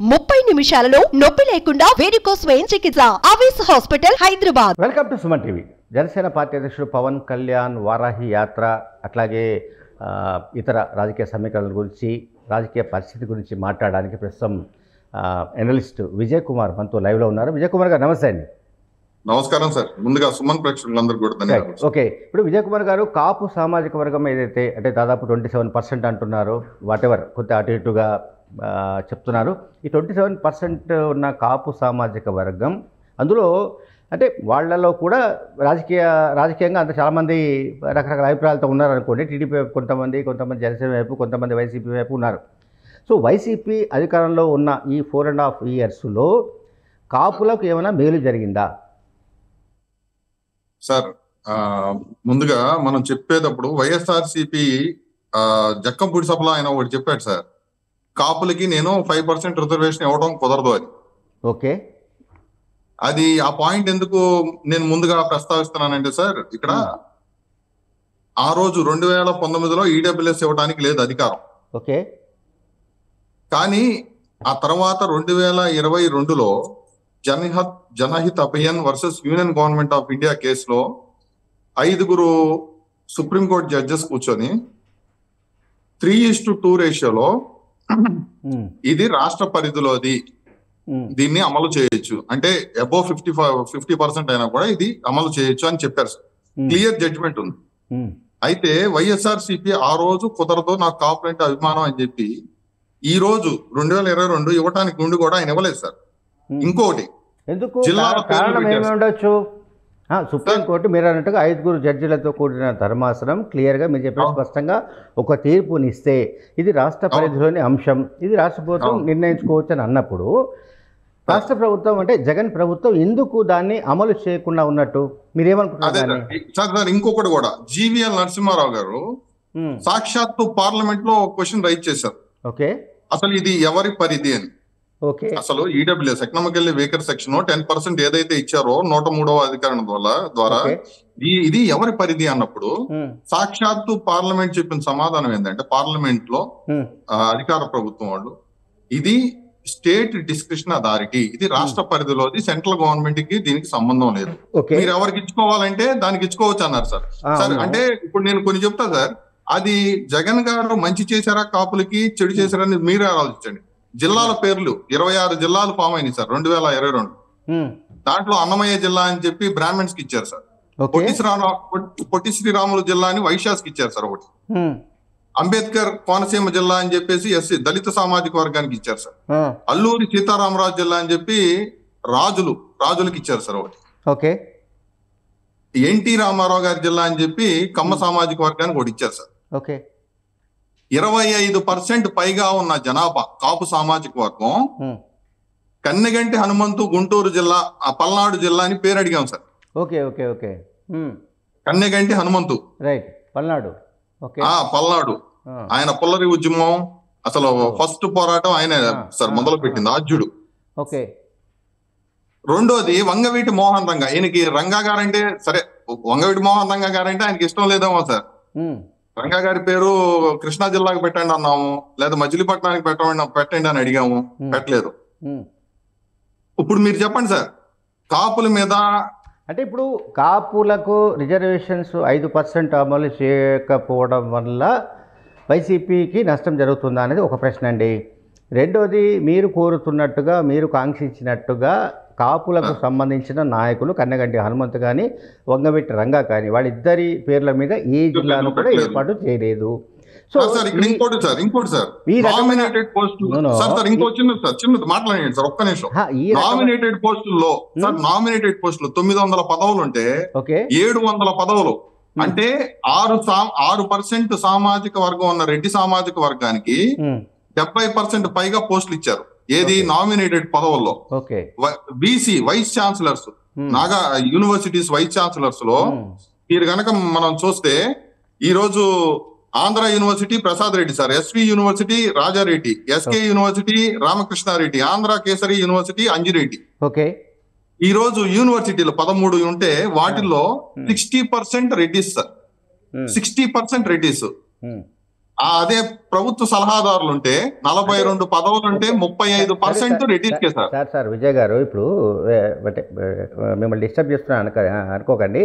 ముప్పై నిమిషాలలో నొప్పి లేకుండా వేడికోస్ స్వయం చికిత్స. ఆవేశ hospital Hyderabad. Welcome to Suman TV. Janasena party అధ్యక్షుడు పవన్ కళ్యాణ్ వారాహి యాత్ర అట్లాగే ఇతర రాజకీయ సమీకరణల గురించి రాజకీయ పరిస్థితి గురించి మాట్లాడడానికి ప్రస్తుతం ఎనలిస్ట్ విజయ్ కుమార్ మనతో లైవ్లో ఉన్నారు. విజయ్ కుమార్ గారు నమస్తే అండి. నమస్కారం సార్. ముందుగా సుమన్ ప్రేక్షకులందరూ కూడా ధన్యవాదాలు ఓకే ఇప్పుడు విజయ్ కుమార్ గారు కాపు సామాజిక వర్గం ఏదైతే అంటే దాదాపు ట్వంటీ సెవెన్ పర్సెంట్ అంటున్నారు వాటెవర్ కొంత అటు ఇటుగా చెప్తున్నారు. ఈ ట్వంటీ సెవెన్ పర్సెంట్ ఉన్న కాపు సామాజిక వర్గం అందులో అంటే వాళ్ళలో కూడా రాజకీయ రాజకీయంగా అంత చాలామంది రకరకాల అభిప్రాయాలతో ఉన్నారు అనుకోండి టీడీపీ వైపు కొంతమంది కొంతమంది జనసేన వైపు కొంతమంది వైసీపీ వైపు ఉన్నారు. సో వైసీపీ అధికారంలో ఉన్న ఈ ఫోర్ అండ్ హాఫ్ ఇయర్స్లో కాపులకు ఏమైనా మేలు జరిగిందా? సార్ ముందుగా మనం చెప్పేటప్పుడు వైఎస్ఆర్సీపీ జక్కంపూడి సభలో ఆయన ఒకటి చెప్పాడు సార్. కాపులకి నేను ఫైవ్ పర్సెంట్ రిజర్వేషన్ ఇవ్వడం కుదరదు అని ఓకే. అది ఆ పాయింట్ ఎందుకు నేను ముందుగా ప్రస్తావిస్తున్నానంటే సార్ ఇక్కడ ఆ. రోజు రెండు వేల పంతొమ్మిదిలో ఈడబ్ల్యూఎస్ ఇవ్వడానికి లేదు అధికారం. ఓకే. కానీ ఆ తర్వాత రెండు వేల ఇరవై రెండులో Janhit Janhit Abhiyan versus union government of India కేసులో ఐదుగురు సుప్రీంకోర్టు జడ్జెస్ కూర్చొని త్రీ ఇస్ టు టూ రేషియోలో ఇది రాష్ట్ర పరిధిలోది. దీన్ని అమలు చేయొచ్చు. అంటే అబోవ్ ఫిఫ్టీ ఫిఫ్టీ పర్సెంట్ అయినా కూడా ఇది అమలు చేయొచ్చు అని చెప్పారు క్లియర్ జడ్జిమెంట్ ఉంది. అయితే వైఎస్ఆర్ సిపి ఆ రోజు కుదరదు నాకు కాపులంటే అభిమానం అని చెప్పి ఈ రోజు రెండు వేల ఇరవై రెండు ఇవ్వటానికి నుండి కూడా ఆయన ఇవ్వలేదు సార్. ఇంకోటి ఎందుకు? జిల్లాల పేర్లు సుప్రీంకోర్టు మీరు అన్నట్టుగా ఐదుగురు జడ్జిలతో కూడిన ధర్మాసనం క్లియర్గా మీరు చెప్పిన. స్పష్టంగా ఒక తీర్పునిస్తే ఇది రాష్ట్ర. పరిధిలోని అంశం. ఇది రాష్ట్ర ప్రభుత్వం. నిర్ణయించుకోవచ్చు అని అన్నప్పుడు రాష్ట్ర ప్రభుత్వం అంటే జగన్ ప్రభుత్వం ఎందుకు దాన్ని అమలు చేయకుండా ఉన్నట్టు? మీరేమనుకుంటున్నారు ఇంకొకటి కూడా. జీవీఎల్ నరసింహారావు గారు సాక్షాత్తు పార్లమెంట్లో క్వశ్చన్ రైట్ చేశారు. ఓకే. అసలు ఇది ఎవరి పరిధి అని. అసలు EWS economically weaker section ten percent ఏదైతే ఇచ్చారో నూట మూడవ అధికరణ ద్వారా ఈ- ఇది ఎవరి పరిధి అన్నప్పుడు సాక్షాత్తు పార్లమెంట్ చెప్పిన సమాధానం ఏంటంటే పార్లమెంట్లో అధికార ప్రభుత్వం వాళ్ళు ఇది స్టేట్ డిస్క్రిప్షన్ అథారిటీ ఇది రాష్ట్ర పరిధిలోది సెంట్రల్ గవర్నమెంట్కి దీనికి సంబంధం లేదు. మీరు ఎవరికి ఇచ్చుకోవాలంటే దానికి ఇచ్చుకోవచ్చు అన్నారు సార్. సార్. అంటే ఇప్పుడు నేను కొన్ని చెప్తా సార్ అది జగన్ గారు మంచి చేశారా కాపులకి చెడు చేశారని మీరే ఆలోచించండి. జిల్లాల పేర్లు ఇరవై ఆరు జిల్లాలు ఫామ్ అయినాయి సార్ రెండు వేల ఇరవై రెండు. దాంట్లో అన్నమయ్య జిల్లా అని చెప్పి బ్రాహ్మణ్స్కి ఇచ్చారు సార్. పొట్టి శ్రీరామ పొట్టి శ్రీరాములు జిల్లా అని వైశ్యాస్కి ఇచ్చారు సార్ ఒకటి. అంబేద్కర్ కోనసీమ జిల్లా అని చెప్పేసి ఎస్సీ దళిత సామాజిక వర్గానికి ఇచ్చారు సార్. అల్లూరి సీతారామరాజు జిల్లా అని చెప్పి రాజులు రాజులకి ఇచ్చారు సార్ ఒకటి. ఓకే. ఎన్టీ రామారావు గారి జిల్లా అని చెప్పి కమ్మ సామాజిక వర్గానికి ఒకటి ఇచ్చారు సార్. ఓకే. ఇరవై ఐదు పర్సెంట్ పైగా ఉన్న జనాభా కాపు సామాజిక వర్గం కన్నెగంటి హనుమంతు గుంటూరు జిల్లా ఆ పల్నాడు జిల్లా అని పేరు అడిగాం sir. Okay okay okay. Kanneganti Hanumanthu. Right. Palnadu. Palnadu. ఆయన పుల్లరి ఉద్యమం అసలు ఫస్ట్ పోరాటం ఆయన సార్ మొదలు పెట్టింది ఆద్యుడు ఓకే. రెండోది వంగవీటి మోహన్ రంగ. ఆయనకి రంగా గారంటే సరే వంగవీటి మోహన్ రంగా గారంటే ఆయనకి ఇష్టం లేదేమో సార్. రంగా గారి పేరు కృష్ణా జిల్లాకి పెట్టండి అన్నాము. లేదా మజిలీపట్నానికి పెట్టండి పెట్టండి అని అడిగాము. పెట్టలేదు. ఇప్పుడు మీరు చెప్పండి సార్. కాపుల మీద అంటే ఇప్పుడు కాపులకు రిజర్వేషన్స్ ఐదు పర్సెంట్ అమలు చేయకపోవడం వల్ల వైసీపీకి నష్టం జరుగుతుందా అనేది ఒక ప్రశ్న అండి. రెండోది మీరు కోరుతున్నట్టుగా మీరు కాంక్షించినట్టుగా కాపులకు సంబంధించిన నాయకులు కన్నగంటి హనుమంత్ కానీ వంగవెట్టి రంగా కానీ వాళ్ళిద్దరి పేర్ల మీద ఏ జిల్లాను కూడా ఏర్పాటు చేయలేదు. సో సార్, ఇక్కడ ఇంకోటి సార్ ఇంకోటి సార్. నామినేటెడ్ పోస్టులు. సార్ సార్ ఇంకో చిన్నది సార్ చిన్నది మాట్లాడండి సార్ ఒక్క నిమిషం. నామినేటెడ్ పోస్టుల్లో సార్ నామినేటెడ్ పోస్టులు తొమ్మిది వందల పదవులు ఉంటే ఏడు వందల పదవులు. అంటే ఆరు ఆరు పర్సెంట్ సామాజిక వర్గం ఉన్న రెడ్డి సామాజిక వర్గానికి ఉమ్, డెబ్బై పర్సెంట్ పైగా పోస్టులు ఇచ్చారు. ఏది నామినేటెడ్ పదవుల్లో. BC vice chancellors. ఉమ్, నాగా యూనివర్సిటీస్ వైస్ ఛాన్సలర్స్లో ఉమ్, మీరు గనక మనం చూస్తే ఈ రోజు Andhra university Prasad Reddy sir SV university Rajareddy SK university Ramakrishnareddy Andhra Kesari university Anjireddy. Okay. ఈ రోజు యూనివర్సిటీలు పదమూడు ఉంటే వాటిల్లో Hmm. Sixty percent Reddys sir. Sixty percent Reddys. అదే ప్రభుత్వ సలహాదారులు ఉంటే నలభై రెండు పదవులు ఉంటే ముప్పై ఐదు పర్సెంట్ రెడ్డిస్ కే సార్ సార్ సార్ విజయ్ గారు ఇప్పుడు అంటే మిమ్మల్ని డిస్టర్బ్ చేస్తున్నాను అనుక అనుకోకండి.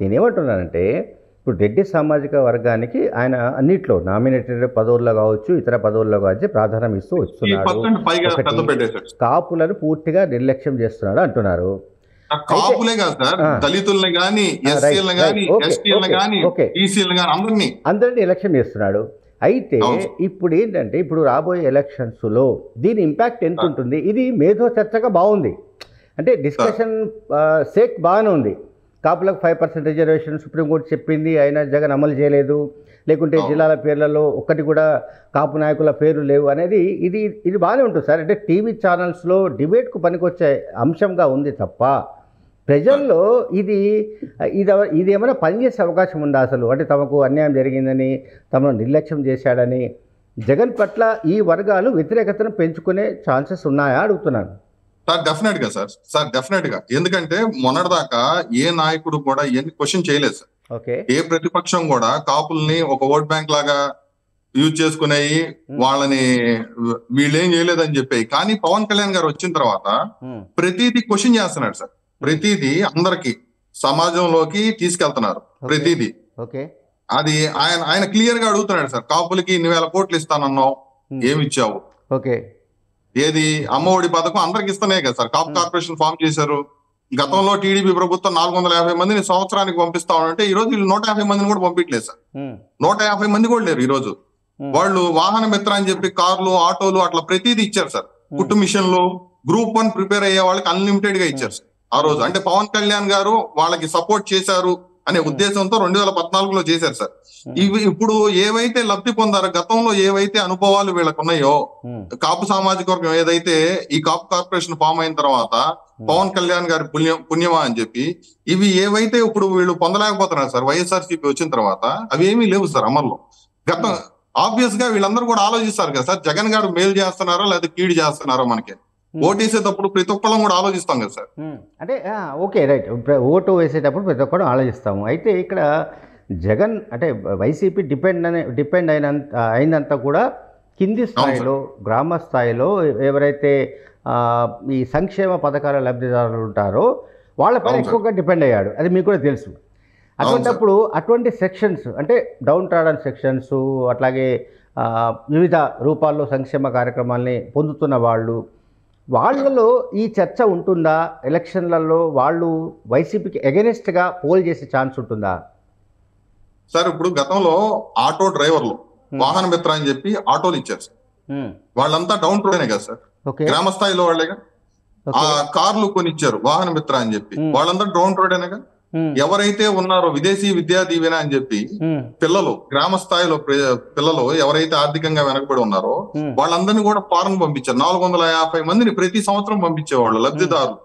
నేనేమంటున్నానంటే ఇప్పుడు రెడ్డి సామాజిక వర్గానికి ఆయన అన్నిట్లో నామినేటెడ్ పదవుల్లో కావచ్చు ఇతర పదవుల్లో కావచ్చు ప్రాధాన్యం ఇస్తూ వస్తున్నాడు. పెట్టేశారు కాపులను పూర్తిగా నిర్లక్ష్యం చేస్తున్నాడు అంటున్నారు. కాపులే కాదు సార్. దళితుల్ని ఎస్సీలను ఎస్టీలను. ఈసీలను గాని అందరినీ. అందరినీ ఎలక్షన్ చేస్తున్నాడు. అయితే. ఇప్పుడు ఏంటంటే ఇప్పుడు రాబోయే ఎలక్షన్స్లో దీని ఇంపాక్ట్ ఎంత ఉంటుంది? ఇది మేధో చర్చగా బాగుంది. అంటే డిస్కషన్ సేక్ బాగానే ఉంది. కాపులకు ఫైవ్ పర్సెంట్ రిజర్వేషన్ సుప్రీంకోర్టు చెప్పింది అయినా జగన్ అమలు చేయలేదు. లేకుంటే. జిల్లాల పేర్లలో ఒక్కటి కూడా కాపు నాయకుల పేర్లు లేవు అనేది ఇది ఇది బాగానే ఉంటుంది సార్. అంటే టీవీ ఛానల్స్లో డిబేట్కు పనికొచ్చే అంశంగా ఉంది తప్ప ప్రజల్లో ఇది ఇది ఇది ఏమైనా పనిచేసే అవకాశం ఉందా అసలు? అంటే తమకు అన్యాయం జరిగిందని తమను నిర్లక్ష్యం చేశాడని. జగన్ పట్ల ఈ వర్గాలు వ్యతిరేకతను పెంచుకునే ఛాన్సెస్ ఉన్నాయా అడుగుతున్నాను. సార్ డెఫినెట్గా సార్. సార్ డెఫినెట్గా ఎందుకంటే మొన్నటిదాకా ఏ నాయకుడు కూడా ఎన్ని క్వశ్చన్ చేయలేదు సార్. ఓకే. ఏ ప్రతిపక్షం కూడా కాపుల్ని ఒక ఓట్ బ్యాంక్ లాగా యూజ్ చేసుకునేవి వాళ్ళని వీళ్ళేం చేయలేదని చెప్పి కానీ పవన్ కళ్యాణ్ గారు వచ్చిన తర్వాత ప్రతిదీ క్వశ్చన్ చేస్తున్నాడు సార్. ప్రతిదీ అందరికి సమాజంలోకి తీసుకెళ్తున్నారు. ప్రతిదీ. ఓకే. అది ఆయన ఆయన క్లియర్గా అడుగుతున్నాడు సార్. కాపులకి ఇన్ని వేల కోట్లు ఇస్తానన్నావు ఏమి ఇచ్చావు? ఓకే. ఏది? అమ్మఒడి పథకం అందరికి ఇస్తున్నాయి కదా సార్. కాపు కార్పొరేషన్ ఫామ్ చేశారు. గతంలో టీడీపీ ప్రభుత్వం నాలుగు వందల యాభై మందిని సంవత్సరానికి పంపిస్తా ఉంటే ఈ రోజు వీళ్ళు నూట యాభై మందిని కూడా పంపించలేదు సార్. నూట యాభై మంది కూడా లేరు ఈ రోజు. వాళ్ళు వాహన మిత్ర అని చెప్పి కార్లు ఆటోలు అట్లా ప్రతిదీ ఇచ్చారు సార్. కుట్టు మిషన్లు గ్రూప్ వన్ ప్రిపేర్ అయ్యే వాళ్ళకి అన్లిమిటెడ్గా ఇచ్చారు సార్. ఆ రోజు. అంటే పవన్ కళ్యాణ్ గారు వాళ్ళకి సపోర్ట్ చేశారు అనే ఉద్దేశంతో రెండు వేల పద్నాలుగులో చేశారు సార్. ఇవి ఇప్పుడు ఏవైతే లబ్ధి పొందారో గతంలో ఏవైతే అనుభవాలు వీళ్ళకు ఉన్నాయో ఉమ్, కాపు సామాజిక వర్గం ఏదైతే ఈ కాపు కార్పొరేషన్ ఫామ్ అయిన తర్వాత పవన్ కళ్యాణ్ గారి పుణ్యం పుణ్యమా అని చెప్పి ఇవి ఏవైతే ఇప్పుడు వీళ్ళు పొందలేకపోతున్నారు సార్ వైఎస్ఆర్సీపీ వచ్చిన తర్వాత అవి ఏమీ లేవు సార్ అమల్లో. గతం ఆబ్వియస్గా వీళ్ళందరూ కూడా ఆలోచిస్తారు కదా సార్ జగన్ గారు మేలు చేస్తున్నారో లేదా కీడు చేస్తున్నారో మనకి? ఓటేసేటప్పుడు ప్రతి ఒక్కళ్ళం కూడా ఆలోచిస్తాం కదా సార్. ఉమ్, అంటే ఓకే రైట్. ఓటు వేసేటప్పుడు ప్రతి ఒక్కరు ఆలోచిస్తాము. అయితే ఇక్కడ జగన్ అంటే వైసీపీ డిపెండ్ అనే డిపెండ్ అయినంత అయినంత కూడా కింది స్థాయిలో గ్రామ స్థాయిలో ఎవరైతే ఈ సంక్షేమ పథకాల లబ్ధిదారులు ఉంటారో వాళ్ళపైన. ఎక్కువగా డిపెండ్ అయ్యాడు. అది మీకు కూడా తెలుసు. అటువంటిప్పుడు అటువంటి సెక్షన్స్ అంటే డౌన్ ట్రాడన్ సెక్షన్స్ అట్లాగే వివిధ రూపాల్లో సంక్షేమ కార్యక్రమాల్ని పొందుతున్న వాళ్ళు వాళ్ళలో ఈ చర్చ ఉంటుందా? ఎలక్షన్లలో వాళ్ళు వైసీపీకి ఎగెనిస్ట్గా పోల్ చేసే ఛాన్స్ ఉంటుందా? సార్ ఇప్పుడు గతంలో ఆటో డ్రైవర్లు వాహన మిత్ర అని చెప్పి ఆటోలు ఇచ్చారు సార్. వాళ్ళంతా డౌన్ రోడేనే కదా సార్? ఓకే. గ్రామ స్థాయిలో వాళ్ళేగా ఆ కార్లు కొనిచ్చారు వాహన మిత్ర అని చెప్పి. వాళ్ళందరూ డౌన్ రోడేనేగా ఎవరైతే ఉన్నారో విదేశీ విద్యా దీవెన అని చెప్పి పిల్లలు గ్రామ స్థాయిలో పిల్లలు ఎవరైతే ఆర్థికంగా వెనకబడి ఉన్నారో వాళ్ళందరినీ కూడా ఫారెన్ పంపించారు. నాలుగు వందల యాభై మందిని ప్రతి సంవత్సరం పంపించేవాళ్ళు లబ్ధిదారులు.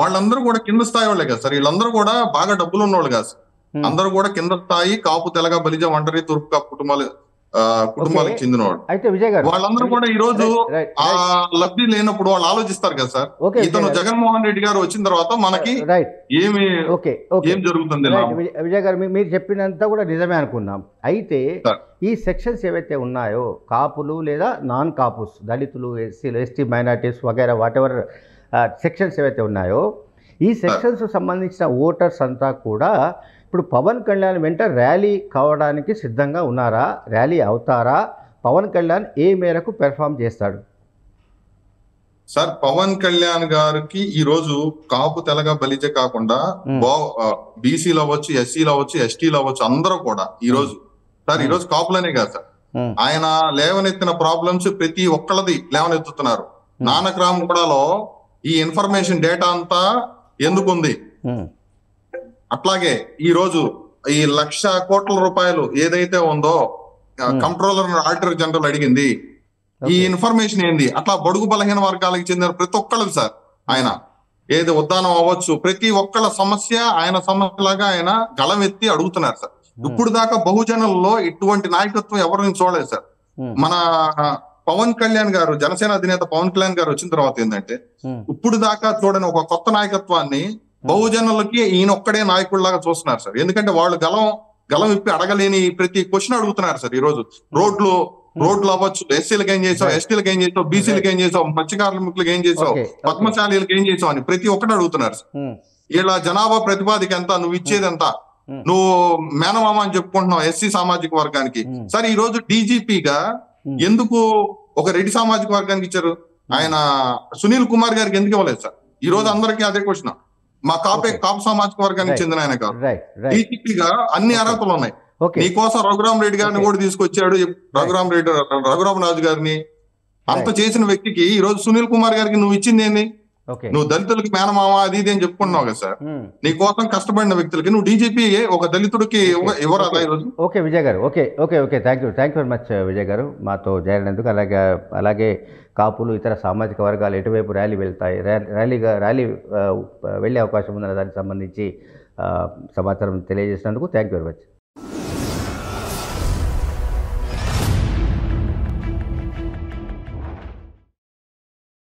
వాళ్ళందరూ కూడా కింద స్థాయి వాళ్ళే కదా సార్. వీళ్ళందరూ కూడా బాగా డబ్బులు ఉన్నవాళ్ళు కాదు. అందరూ కూడా కింద స్థాయి కాపు తెలగ బలిజ ఒంటరి తూర్పు కాపు కుటుంబాలు కుటుంబాలకు. చెందినవాడు అయితే విజయ్ గారు వాళ్ళందరూ కూడా ఈ రోజు ఆ. లబ్ధి లేనప్పుడు వాళ్ళు ఆలోచిస్తారు కదా సార్ ఇతను. జగన్మోహన్ రెడ్డి గారు వచ్చిన తర్వాత మనకి ఏమి ఓకే ఏం జరుగుతుంది? విజయ్ గారు మీరు చెప్పినంత కూడా నిజమే అనుకుందాం అయితే. ఈ సెక్షన్స్ ఏవైతే ఉన్నాయో కాపులు లేదా నాన్ కాపుస్ దళితులు ఎస్సీలు ఎస్టీ మైనార్టీస్ వగైరా వాట్ ఎవర్ సెక్షన్స్ ఏవైతే ఉన్నాయో ఈ సెక్షన్స్ సంబంధించిన ఓటర్స్ అంతా కూడా ఇప్పుడు పవన్ కళ్యాణ్ వెంట ర్యాలీ కావడానికి సిద్ధంగా ఉన్నారా? ర్యాలీ అవుతారా? పవన్ కళ్యాణ్ ఏ మేరకు పెర్ఫామ్ చేస్తాడు? సార్ పవన్ కళ్యాణ్ గారికి ఈ రోజు కాపు తెలగ బలిజ కాకుండా. బీసీలు అవ్వచ్చు ఎస్సీలు అవ్వచ్చు ఎస్టీలు అవ్వచ్చు అందరూ కూడా ఈ రోజు. సార్ ఈ రోజు కాపులనే కాదు సార్. ఆయన లేవనెత్తిన ప్రాబ్లమ్స్ ప్రతి ఒక్కళ్ళది లేవనెత్తుతున్నారు. నానక్రామ్ కూడాలో ఈ ఇన్ఫర్మేషన్ డేటా అంతా ఎందుకుంది? అట్లాగే ఈ రోజు ఈ లక్ష కోట్ల రూపాయలు ఏదైతే ఉందో. కంట్రోలర్ ఆడిటర్ జనరల్ అడిగింది. ఈ. ఇన్ఫర్మేషన్ ఏంది? అట్లా బడుగు బలహీన వర్గాలకు చెందిన ప్రతి ఒక్కళ్ళది సార్ ఆయన. ఏది ఉద్దానం అవ్వచ్చు ప్రతి ఒక్కళ్ళ సమస్య ఆయన సమస్యలాగా ఆయన గళమెత్తి అడుగుతున్నారు సార్. ఇప్పుడు దాకా బహుజనుల్లో ఇటువంటి నాయకత్వం ఎవరిని చూడలేదు సార్. మన పవన్ కళ్యాణ్ గారు జనసేన అధినేత పవన్ కళ్యాణ్ గారు వచ్చిన తర్వాత ఏంటంటే ఇప్పుడు దాకా చూడని ఒక కొత్త నాయకత్వాన్ని బహుజనులకి ఈయన ఒక్కడే నాయకుడిలాగా చూస్తున్నారు సార్. ఎందుకంటే వాళ్ళు గలం గలం విప్పి అడగలేని ప్రతి క్వశ్చన్ అడుగుతున్నారు సార్ ఈ రోజు రోడ్లు రోడ్లు అవ్వచ్చు ఎస్సీలకు ఏం చేసావు. ఎస్టీలకు ఏం చేసావు బీసీలకు ఏం చేసావు మత్స్య కార్మికులకు ఏం చేసావు. పద్మశాలీలకు ఏం చేసావు అని ప్రతి ఒక్కటి అడుగుతున్నారు సార్. ఉమ్, ఇలా జనాభా ప్రతిపాదిక ఎంత నువ్వు ఇచ్చేది ఎంత Hmm. నువ్వు మేనమామ అని చెప్పుకుంటున్నావు ఎస్సీ సామాజిక వర్గానికి. Hmm. సరే ఈ రోజు డీజీపీగా Hmm. ఎందుకు ఒక రెడ్డి సామాజిక వర్గానికి ఇచ్చారు? ఆయన సునీల్ కుమార్ గారికి ఎందుకు ఇవ్వలేదు సార్? ఈ రోజు అందరికీ అదే క్వశ్చన్. మా కాపే. కాపు సామాజిక వర్గానికి. చెందిన ఆయన కాదు. డీజీపీగా అన్ని అర్హతలు ఉన్నాయి. నీకోసం రఘురామ్ రెడ్డి గారిని. కూడా తీసుకొచ్చాడు. రఘురామ్ రెడ్డి రఘురామ్ రాజు గారిని. అంత. చేసిన వ్యక్తికి ఈ రోజు సునీల్ కుమార్ గారికి నువ్వు ఇచ్చింది ఏంది? నువ్వు దళితులకి మేనమామ అది ఇది అని చెప్పుకున్నావు కదా సార్. నీ కోసం కష్టపడిన వ్యక్తులకి నువ్వు డీజీపీ ఒక దళితుడికి ఓకే. ఈరోజు ఓకే. విజయ్ గారు. Okay okay okay. Thank you thank you very much Vijay గారు. మాతో చేరినందుకు అలాగే అలాగే కాపులు ఇతర సామాజిక వర్గాలు ఎటువైపు ర్యాలీ వెళ్తాయి ర్యా- ర్యాలీగా ర్యాలీ వెళ్ళే అవకాశం ఉందన్న దానికి సంబంధించి సమాచారం తెలియజేసినందుకు థ్యాంక్ యూ వెరీ మచ్